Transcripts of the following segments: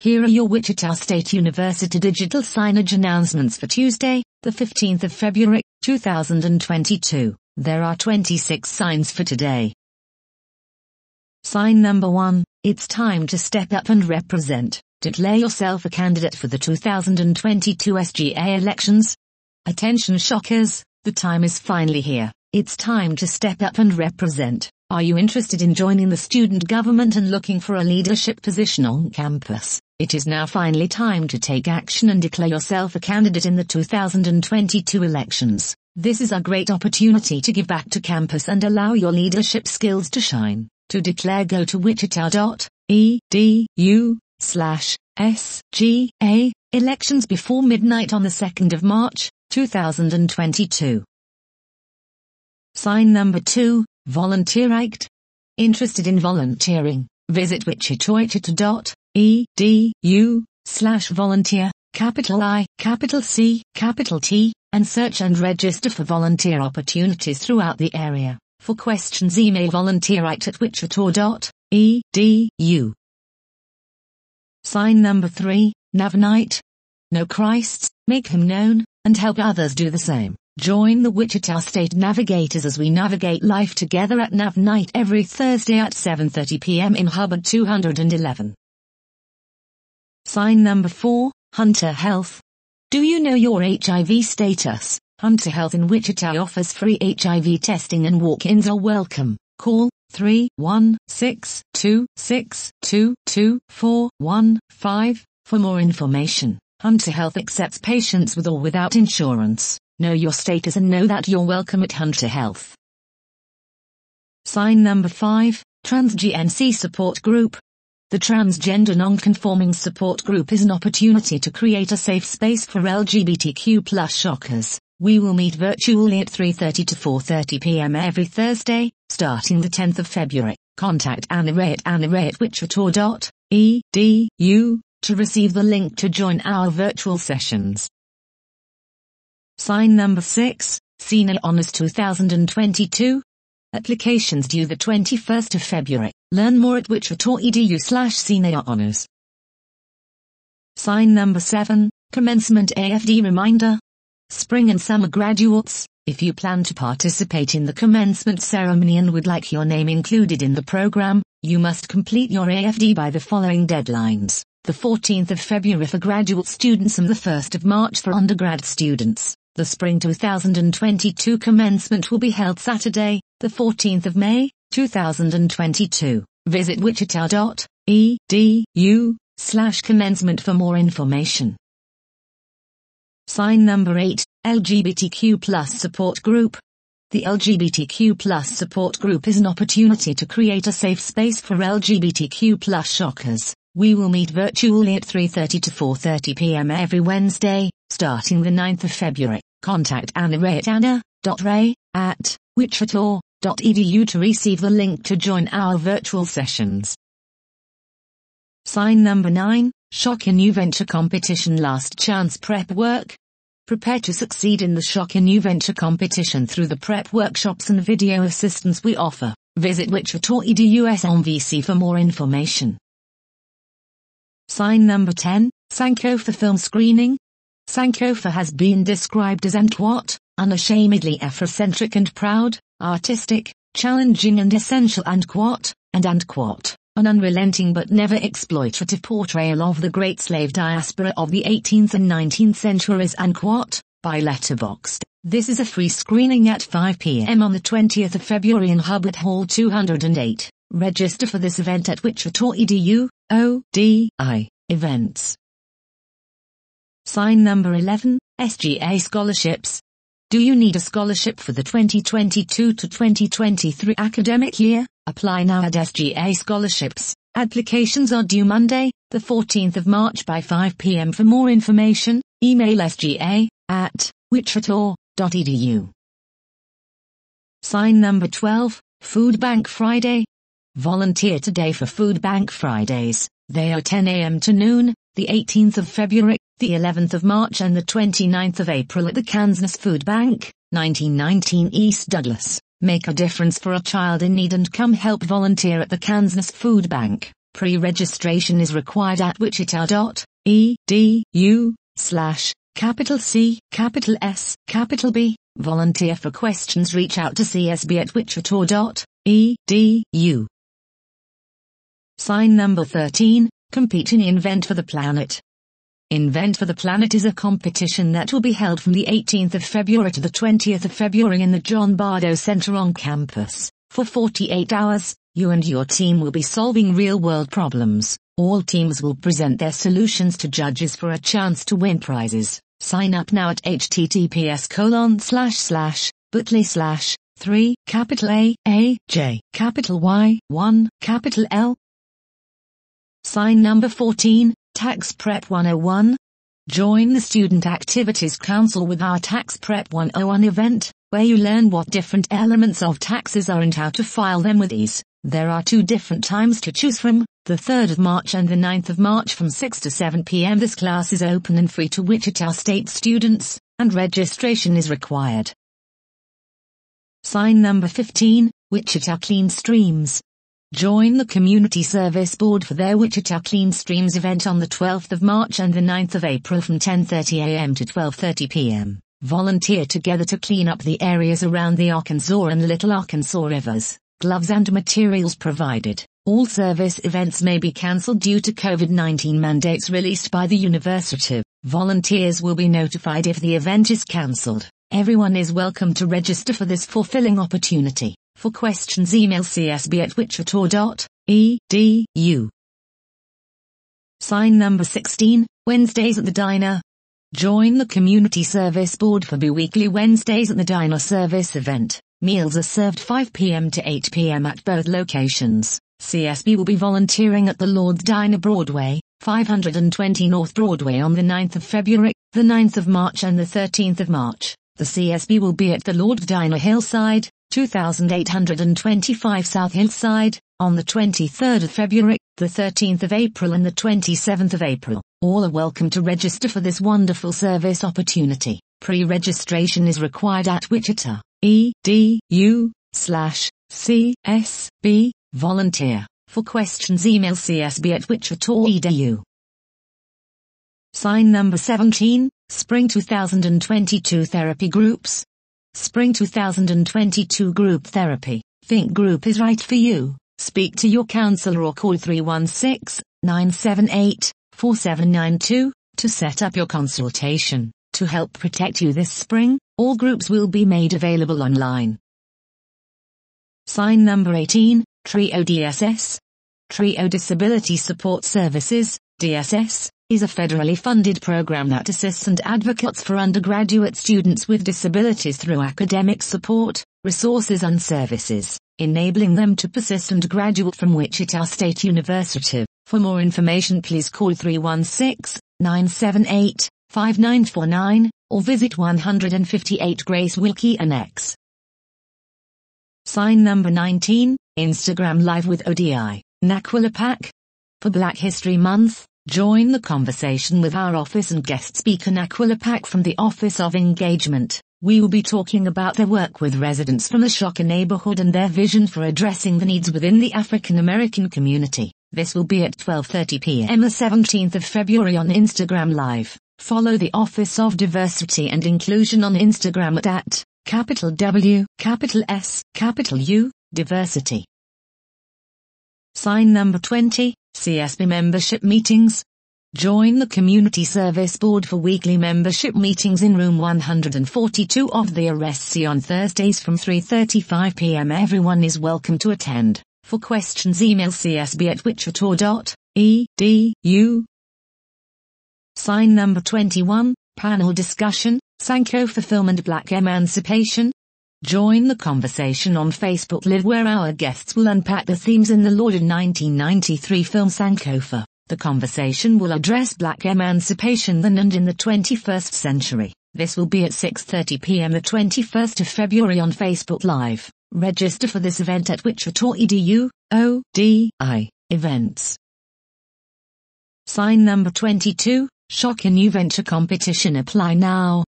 Here are your Wichita State University digital signage announcements for Tuesday, the 15th of February, 2022. There are 26 signs for today. Sign number 1. It's time to step up and represent. Declare yourself a candidate for the 2022 SGA elections. Attention shockers, the time is finally here. It's time to step up and represent. Are you interested in joining the student government and looking for a leadership position on campus? It is now finally time to take action and declare yourself a candidate in the 2022 elections. This is a great opportunity to give back to campus and allow your leadership skills to shine. To declare go to wichita.edu slash SGA elections before midnight on the 2nd of March, 2022. Sign number 2, Volunteer Act. Interested in volunteering? Visit wichita.edu slash volunteer capital I, capital C, capital T, and search and register for volunteer opportunities throughout the area. For questions email volunteerite at wichita.edu. Sign number 3, Nav Night. Know Christ, make him known, and help others do the same. Join the Wichita State Navigators as we navigate life together at Nav Night every Thursday at 7.30 p.m. in Hubbard 211. Sign number 4, Hunter Health. Do you know your HIV status? Hunter Health in Wichita offers free HIV testing and walk-ins are welcome. Call 31626224115 for more information. Hunter Health accepts patients with or without insurance. Know your status and know that you're welcome at Hunter Health. Sign number 5, TransGNC Support Group. The Transgender Nonconforming Support Group is an opportunity to create a safe space for LGBTQ plus shockers. We will meet virtually at 3.30 to 4.30 p.m. every Thursday, starting the 10th of February. Contact Anna Ray at annaray at wichita.edu to receive the link to join our virtual sessions. Sign number 6, Senior Honors 2022. Applications due the 21st of February. Learn more at wichita.edu slash senior honors. Sign number 7, Commencement AFD Reminder. Spring and summer graduates, if you plan to participate in the commencement ceremony and would like your name included in the program, you must complete your AFD by the following deadlines. The 14th of February for graduate students and the 1st of March for undergrad students. The spring 2022 commencement will be held Saturday, the 14th of May, 2022. Visit wichita.edu slash commencement for more information. Sign number 8, LGBTQ plus support group. The LGBTQ plus support group is an opportunity to create a safe space for LGBTQ plus shockers. We will meet virtually at 3.30 to 4.30 p.m. every Wednesday, starting the 9th of February. Contact Anna Ray at anna.ray at wichita.edu to receive the link to join our virtual sessions. Sign number 9, Shock New Venture Competition Last Chance Prep Work. Prepare to succeed in the Shock New Venture Competition through the prep workshops and video assistance we offer. Visit wichita.edu on VC for more information. Sign number 10, Sankofa Film Screening, Sankofa has been described as unquote, unashamedly Afrocentric and proud, artistic, challenging and essential unquote, and unquote, an unrelenting but never exploitative portrayal of the great slave diaspora of the 18th and 19th centuries unquote, by Letterboxd. This is a free screening at 5 p.m. on the 20th of February in Hubbard Hall 208. Register for this event at wichita.edu, ODI, events. Sign number 11, SGA Scholarships. Do you need a scholarship for the 2022 to 2023 academic year? Apply now at SGA Scholarships. Applications are due Monday, the 14th of March by 5 p.m. For more information, email sga at wichita.edu. Sign number 12, Food Bank Friday. Volunteer today for Food Bank Fridays. They are 10 a.m. to noon, the 18th of February, the 11th of March and the 29th of April at the Kansas Food Bank, 1919 East Douglas. Make a difference for a child in need and come help volunteer at the Kansas Food Bank. Pre-registration is required at wichita.edu slash capital C, capital S, capital B. Volunteer for questions reach out to csb at wichita.edu. Sign number 13, compete in Invent for the Planet. Invent for the Planet is a competition that will be held from the 18th of February to the 20th of February in the John Bardo Center on campus. For 48 hours, you and your team will be solving real-world problems. All teams will present their solutions to judges for a chance to win prizes. Sign up now at https colon slash slash bit.ly slash 3 capital A A J capital Y 1 capital L. Sign number 14 Tax Prep 101. Join the Student Activities Council with our Tax Prep 101 event, where you learn what different elements of taxes are and how to file them with ease. There are two different times to choose from, the 3rd of March and the 9th of March from 6 to 7 p.m. This class is open and free to Wichita State students, and registration is required. Sign number 15, Wichita Clean Streams. Join the Community Service Board for their Wichita Clean Streams event on the 12th of March and the 9th of April from 10.30 a.m. to 12.30 p.m. Volunteer together to clean up the areas around the Arkansas and Little Arkansas rivers. Gloves and materials provided. All service events may be cancelled due to COVID-19 mandates released by the university. Volunteers will be notified if the event is cancelled. Everyone is welcome to register for this fulfilling opportunity. For questions email csb at wichita.edu. Sign number 16, Wednesdays at the Diner. Join the Community Service Board for bi-weekly Wednesdays at the Diner service event. Meals are served 5 p.m. to 8 p.m. at both locations. CSB will be volunteering at the Lord's Diner Broadway, 520 North Broadway on the 9th of February, the 9th of March and the 13th of March. The CSB will be at the Lord's Diner Hillside, 2825 South Hillside, on the 23rd of February, the 13th of April and the 27th of April. All are welcome to register for this wonderful service opportunity. Pre-registration is required at Wichita, edu, slash, csb, volunteer. For questions email csb at wichita.edu. Sign number 17, Spring 2022 Therapy Groups. Spring 2022 Group Therapy. Think group is right for you. Speak to your counselor or call 316-978-4792 to set up your consultation. To help protect you this spring, all groups will be made available online. Sign number 18, TRIO DSS. TRIO Disability Support Services, DSS, is a federally funded program that assists and advocates for undergraduate students with disabilities through academic support, resources and services, enabling them to persist and graduate from Wichita State University. For more information please call 316-978-5949, or visit 158 Grace Wilkie Annex. Sign number 19, Instagram Live with ODI, Naquillipack. For Black History Month, Join the conversation with our office and guest speaker Naquillipack from the Office of Engagement. We will be talking about their work with residents from the Shocker neighborhood and their vision for addressing the needs within the African American community. This will be at 12.30 p.m. the 17th of February on Instagram Live. Follow the Office of Diversity and Inclusion on Instagram at, at capital W, capital S, capital U, diversity. Sign number 20, CSB membership meetings. Join the Community Service Board for weekly membership meetings in room 142 of the RSC on Thursdays from 3.35 p.m. Everyone is welcome to attend. For questions email csb at wichita.edu. Sign number 21, panel discussion, Sankofa Film and Black Emancipation. Join the conversation on Facebook Live where our guests will unpack the themes in the lauded 1993 film Sankofa. The conversation will address black emancipation then and in the 21st century. This will be at 6.30 p.m. the 21st of February on Facebook Live. Register for this event at wichita.edu, ODI, events. Sign number 22, Shocker New Venture Competition Apply now.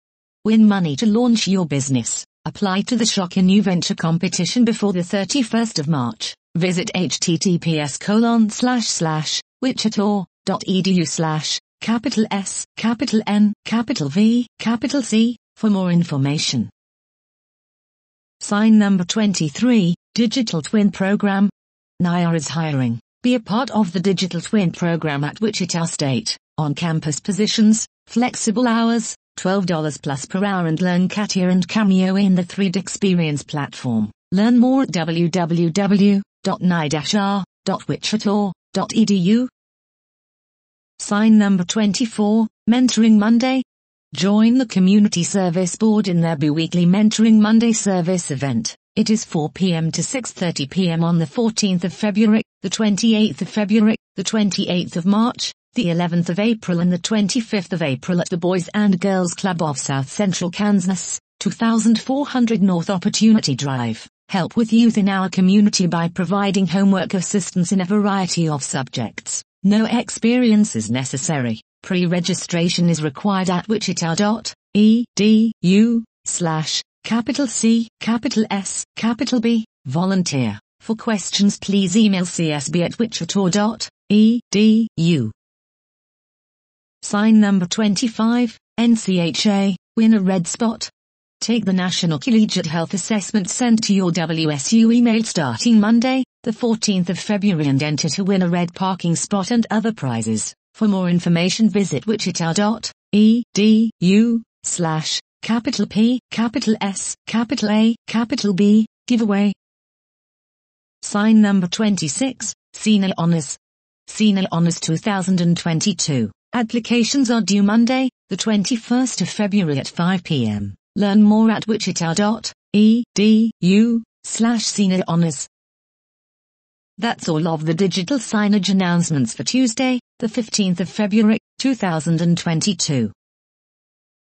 Win money to launch your business. Apply to the Shocker New Venture competition before the 31st of March. Visit https colon slash slash wichita.edu slash capital S, capital N, capital V, capital C, for more information. Sign number 23, Digital Twin Program. NIA is hiring. Be a part of the Digital Twin Program at Wichita State, on-campus positions, flexible hours, $12 plus per hour and learn CATIA and Cameo in the 3D Experience platform. Learn more at www.ni-r.wichita.edu. Sign number 24, Mentoring Monday. Join the Community Service Board in their bi-weekly Mentoring Monday service event. It is 4 p.m. to 6.30 p.m. on the 14th of February, the 28th of February, the 28th of March, the 11th of April and the 25th of April at the Boys and Girls Club of South Central Kansas, 2400 North Opportunity Drive. Help with youth in our community by providing homework assistance in a variety of subjects. No experience is necessary. Pre-registration is required at wichita.edu slash capital C, capital S, capital B, volunteer. For questions please email csb at wichita.edu. Sign number 25, NCHA, win a red spot. Take the National Collegiate Health Assessment sent to your WSU email starting Monday, the 14th of February and enter to win a red parking spot and other prizes. For more information visit wichita.edu slash capital P, capital S, capital A, capital B, giveaway. Sign number 26, Senior Honors. Senior Honors 2022. Applications are due Monday, the 21st of February at 5 p.m. Learn more at wichita.edu slash senior honors. That's all of the digital signage announcements for Tuesday, the 15th of February, 2022.